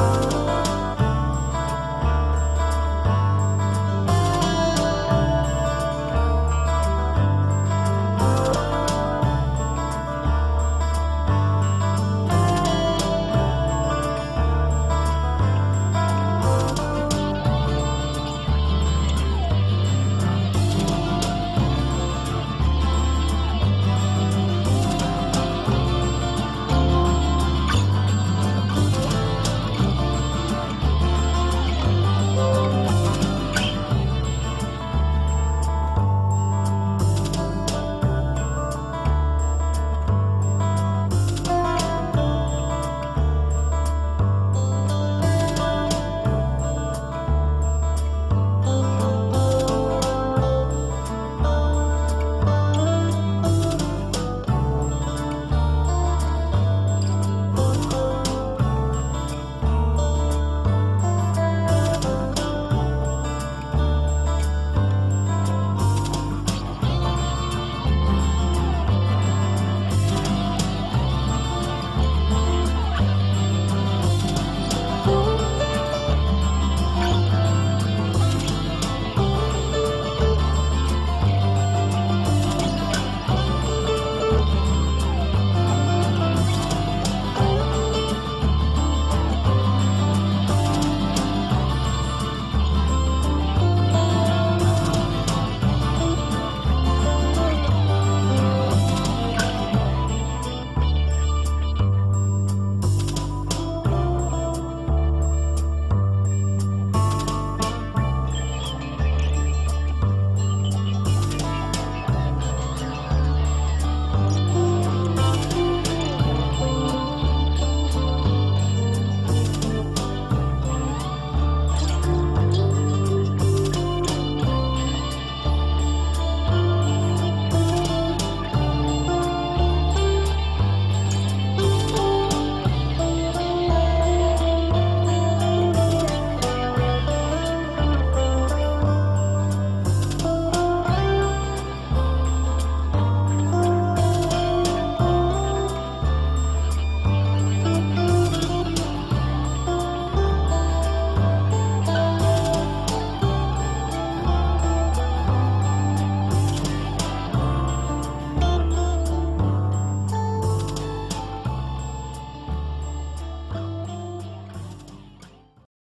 Oh.